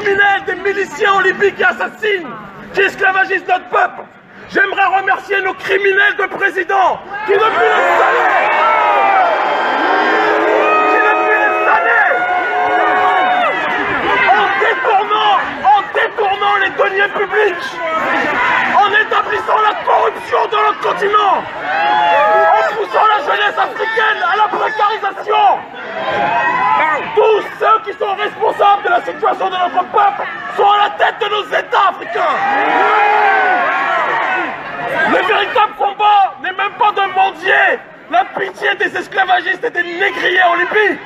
des miliciens en Libye qui assassinent, qui esclavagisent notre peuple, j'aimerais remercier nos criminels de président qui depuis des années, qui en détournant, en détournant les deniers publics, en établissant la corruption de notre continent, en poussant la jeunesse africaine à la précarisation. Tous ceux qui sont responsables de la situation de notre peuple sont à la tête de nos États africains. Le véritable combat n'est même pas de mendier la pitié des esclavagistes et des négriers en Libye.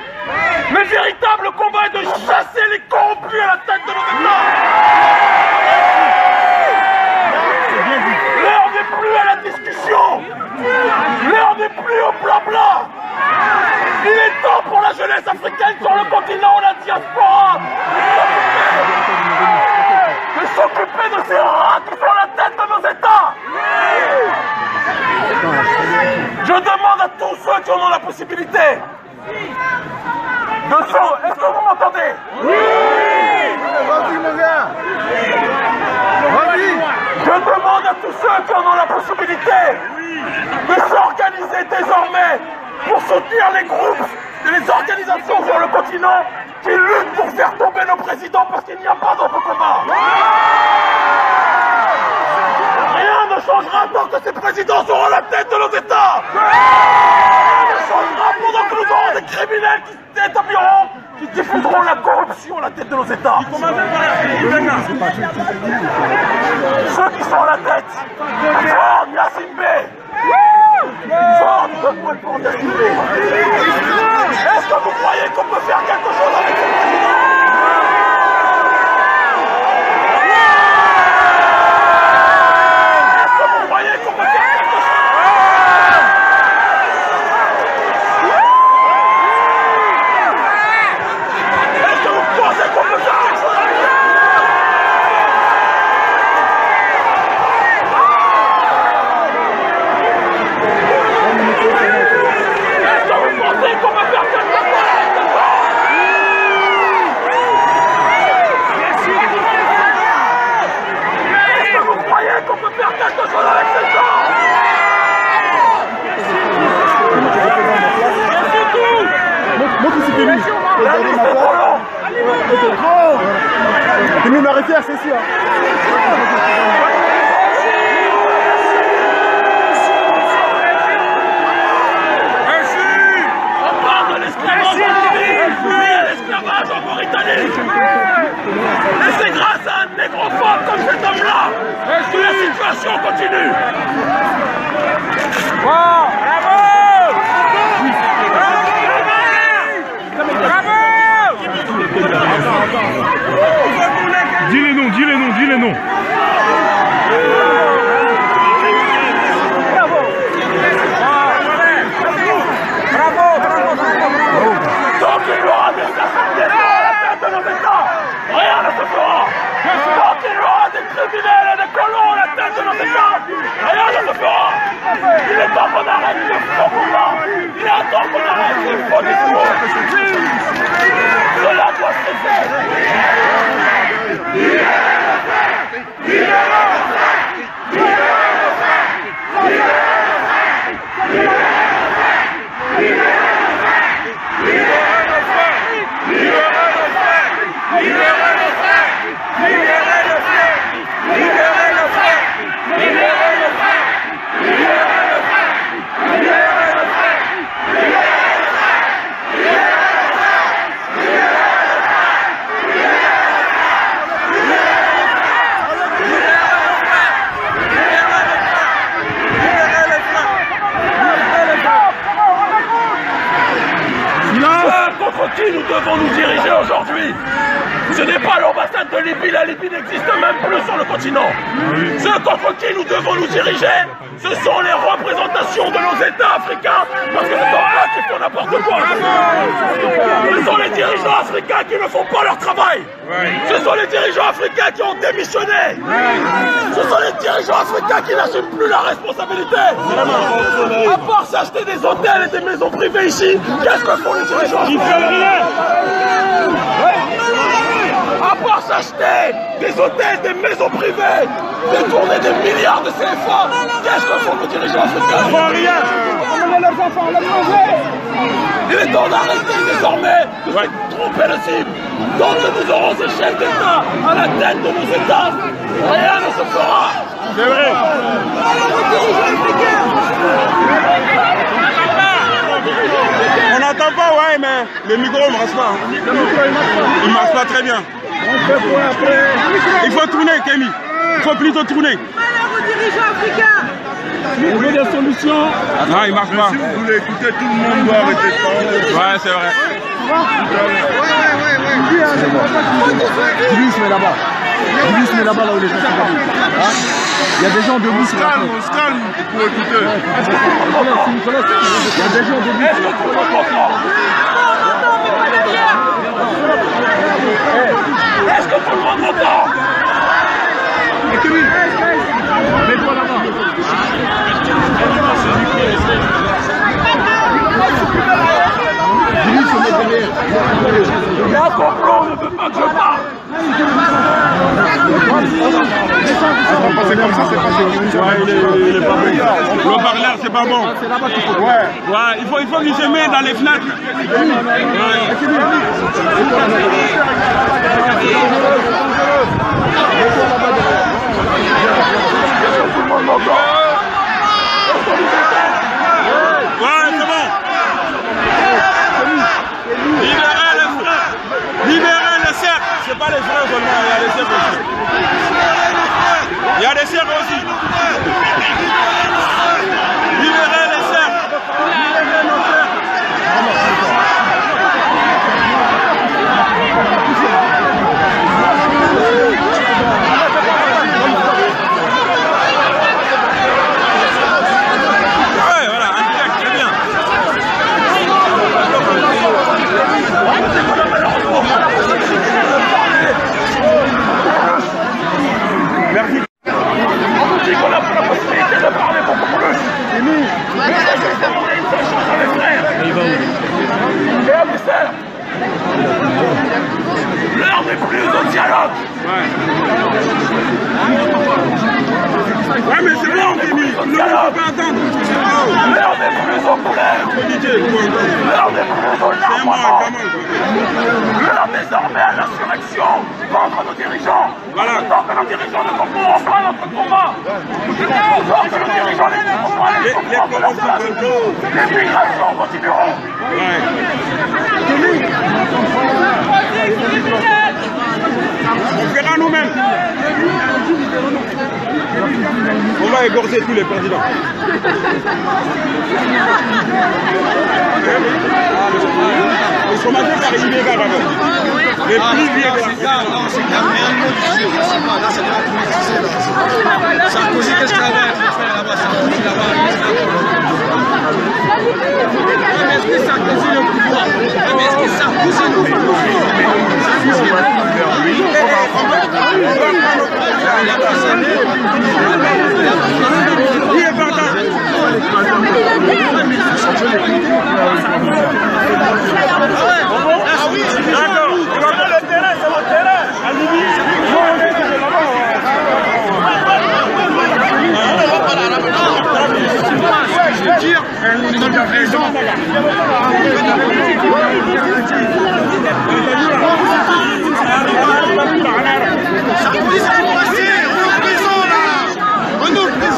Le véritable combat est de chasser les corrompus à la tête de nos États. L'heure n'est plus à la discussion. L'heure n'est plus au blabla. Il est temps pour la jeunesse africaine sur le continent ou la diaspora. De s'occuper de ces rats qui sont la tête de nos États. Je demande à tous ceux qui en ont la possibilité. De se... Est-ce que vous m'entendez? Vas-y mon gars. Vas-y. Je demande à tous ceux qui en ont la possibilité de s'organiser désormais pour soutenir les groupes et les organisations sur le continent qui luttent pour faire tomber nos présidents parce qu'il n'y a pas d'autre combat. Rien ne changera tant que ces présidents seront à la tête de nos États. Rien ne changera pendant que nous aurons des criminels qui s'établiront, qui diffuseront la corruption à la tête de nos États. Ceux qui sont à la tête, Le. Est-ce que vous croyez qu'on peut faire quelque chose avec ce président Est-ce que vous croyez qu'on peut faire quelque chose Est-ce que vous pensez qu'on peut faire quelque chose avec ça Est-ce que vous pensez qu'on peut faire quelque chose avec ça Est-ce que vous croyez qu'on peut faire quelque chose avec ces gens Montre où c'était lui La liste est trop longue T'es mieux m'arrêter à ceci hein On parle de l'esclavage en Libye, mais il y a l'esclavage en Mauritanie. Et c'est grâce à un négrophobe comme cet homme-là que situation continue. Dis les noms, dis les noms, dis les noms. Tant qu'il y aura des assassins à la tête de nos États, rien ne se fera. Tant qu'il y aura des criminels et des colons à la tête de nos États, rien ne se fera. Il est temps qu'on arrête le faux combat. Il est temps qu'on arrête les faux discours. Cela doit cesser. Libérez contre qui nous devons nous diriger aujourd'hui. Ce n'est pas l'ambassade de Libye, la Libye n'existe même plus sur le continent. Ce contre qui nous devons nous diriger, ce sont les représentations de nos États africains, parce que ce sont eux qui font n'importe quoi. Ce sont les dirigeants africains qui ne font pas leur travail. Ce sont les dirigeants africains qui ont démissionné. Ce sont les dirigeants africains qui n'assument plus la responsabilité. À part s'acheter des hôtels et des maisons privées ici, qu'est-ce que font les dirigeants Ils font rien à part s'acheter des hôtels, des maisons privées, détourner des milliards de CFA, qu'est-ce que font nos dirigeants africains? Ils font rien leurs enfants à l'étranger Il est temps d'arrêter désormais de ouais. tromper le cible. Donc nous aurons ces chefs d'État à la tête de nos États, rien ne se fera. C'est vrai. On n'attend pas, ouais, mais le micro ne marche pas. Il ne marche pas très bien. Il faut tourner, Kémy. Il faut plutôt tourner. aux dirigeants africains on veut des solutions. Non, il marche pas. Si vous voulez écouter, tout le monde doit arrêter de parler. Ouais, c'est vrai. Julius, mais là-bas. Julius, mais là-bas, là où les gens sont. Hein Il y a des gens debout On sur se la calme, on se calme pour écouter. Il y a des gens debout sur la Est-ce que tout le monde m'entend Mets-toi là-bas. Julius, se met derrière. Il y a un complot, on ne veut pas que je parle c'est. Ouais, il est, il est pas bon. Le parleur, c'est pas bon. Faut. Ouais. Ouais, il faut, il faut mette dans les fenêtres. Ouais, c'est bon. Libérez les frères. Libérez les cerfs. C'est pas les frères seulement, il y a les cerfs aussi. Il y a des cerfs aussi. Libérez les cerfs. Libérez nos cerfs. Ouais, voilà, en direct, très bien. On nous dit qu'on a pas la possibilité de parler beaucoup plus Mais est-ce que c'est vrai une seule chose à mes frères Et à mes sœurs L'heure n'est plus au dialogue Ouais, mais c'est bon, Kémy. Nous, on ne peut pas attendre. L'heure n'est plus au colère DJ, vous entendez L'heure n'est plus au C'est moi, désormais à l'insurrection contre nos dirigeants. Tant que nos dirigeants ne comprendront pas notre combat Tant que nos dirigeants ne comprendront pas les Les, les migrations continueront. On fera nous-mêmes. On va égorger tous les présidents. Chômageurs par illégal alors. Les plus vieux. Sarkozy, qu'est-ce qu'il avait fait là-bas Sarkozy là-bas Mais est-ce que Sarkozy est au pouvoir? Mais est-ce que Sarkozy est pouvoir? Qui est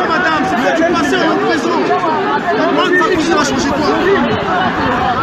madame C'est du passé, en prison Comment changer quoi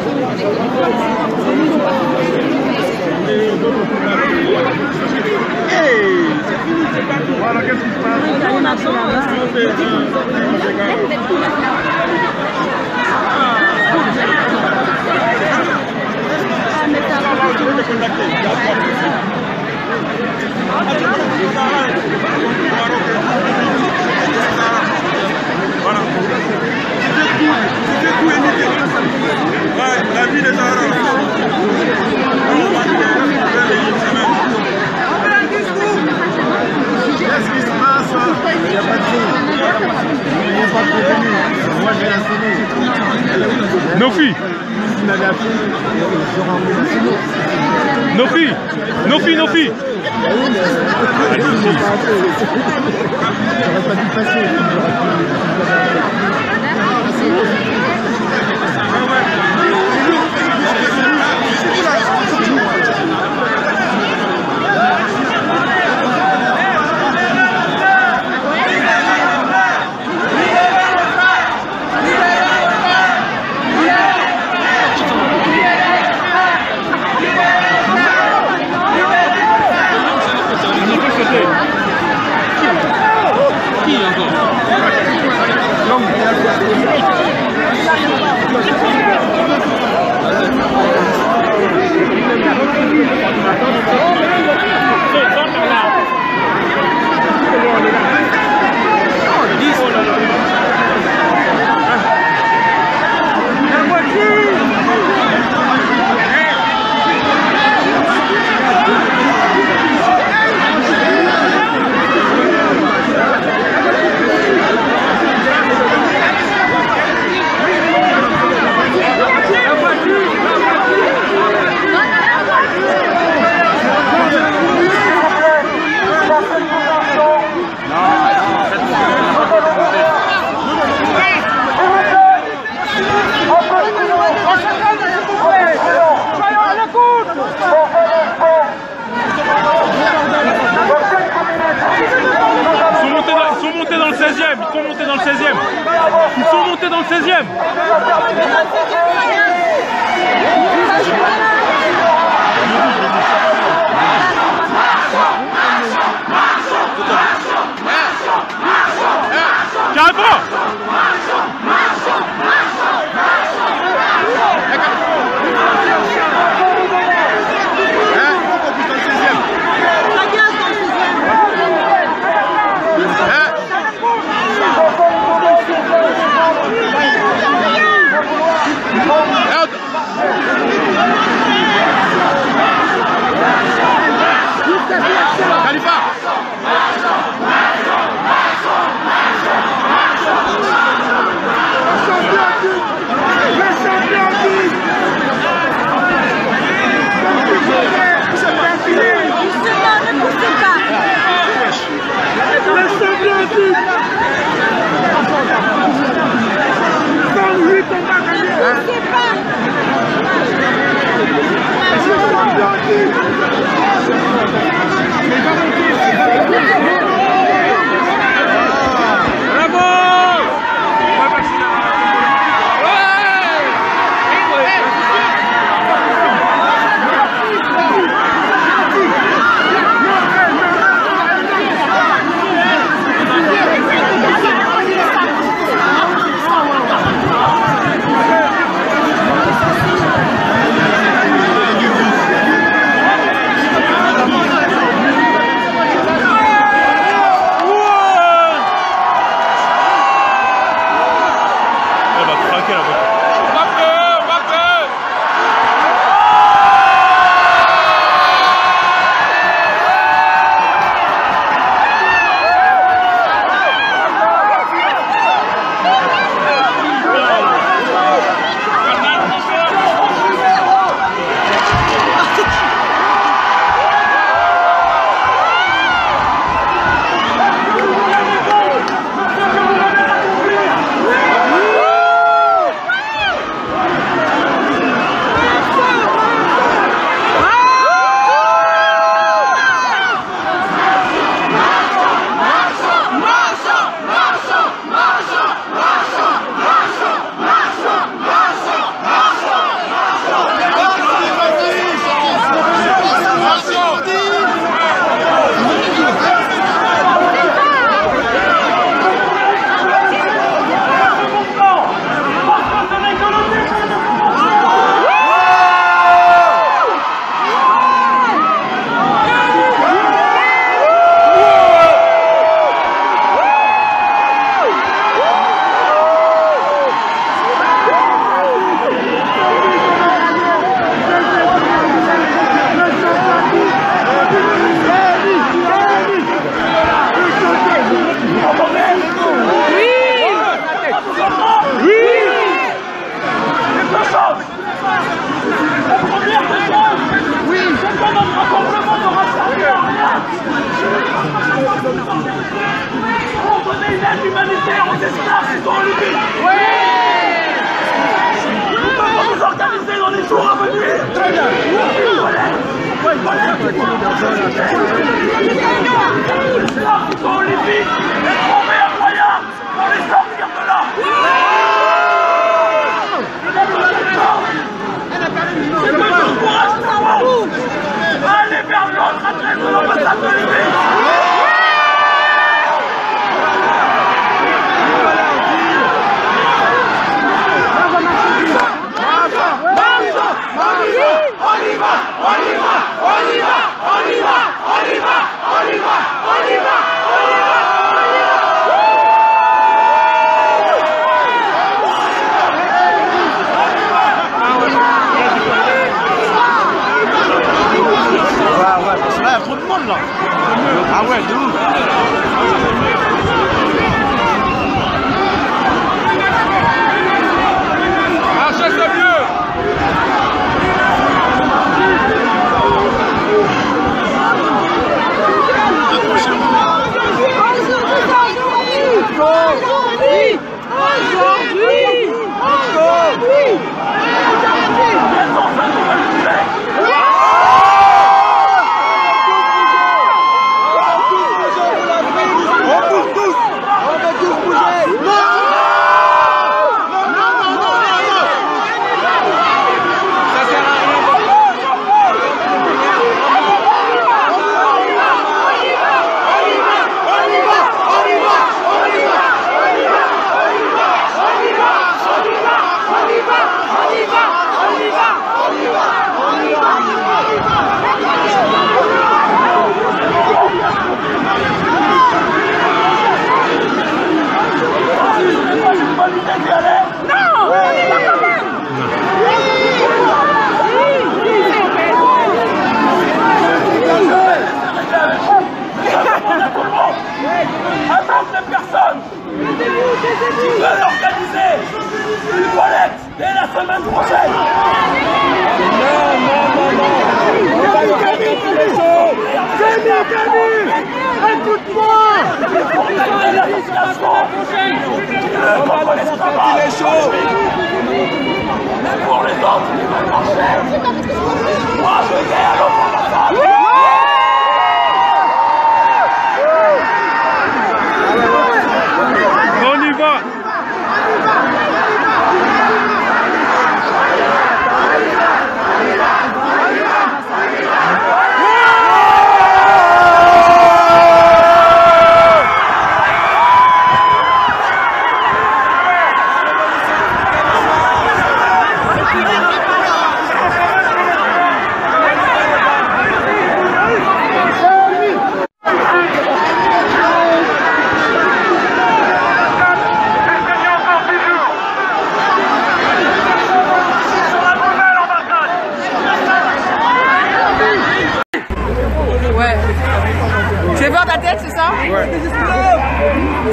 Voilà, qu'est-ce qui se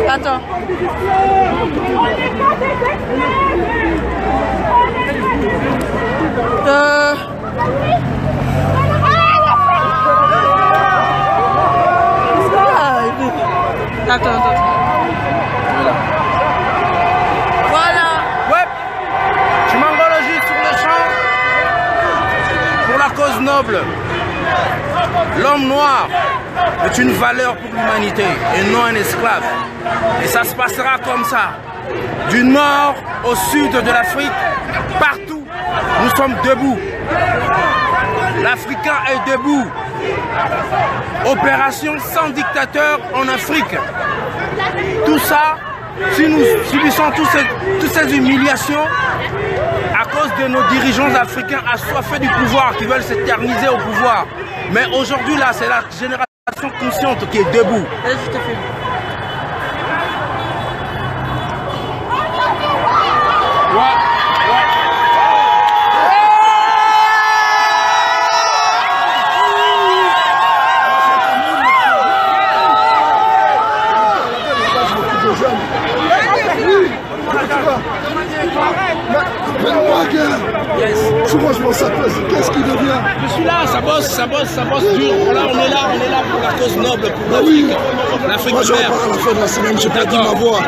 Euh. Attends. Attends, attends. Voilà. Ouais. Tu m'enregistres sur le champ pour la cause noble. L'homme noir est une valeur pour l'humanité et non un esclave. Et ça se passera comme ça. Du nord au sud de l'Afrique, partout, nous sommes debout. L'Africain est debout. Opération sans dictateur en Afrique. Tout ça, si nous subissons tous ces- toutes ces humiliations, à cause de nos dirigeants africains assoiffés du pouvoir, qui veulent s'éterniser au pouvoir. Mais aujourd'hui, là, c'est la génération consciente qui est debout. Souvent je pense à toi, qu'est-ce qui devient Je suis là, ça bosse, ça bosse, dur. Là, on est là, on est là pour la cause noble, pour l'Afrique. L'Afrique Moi je mère. repars à la fin de la semaine, j'ai perdu ma voix.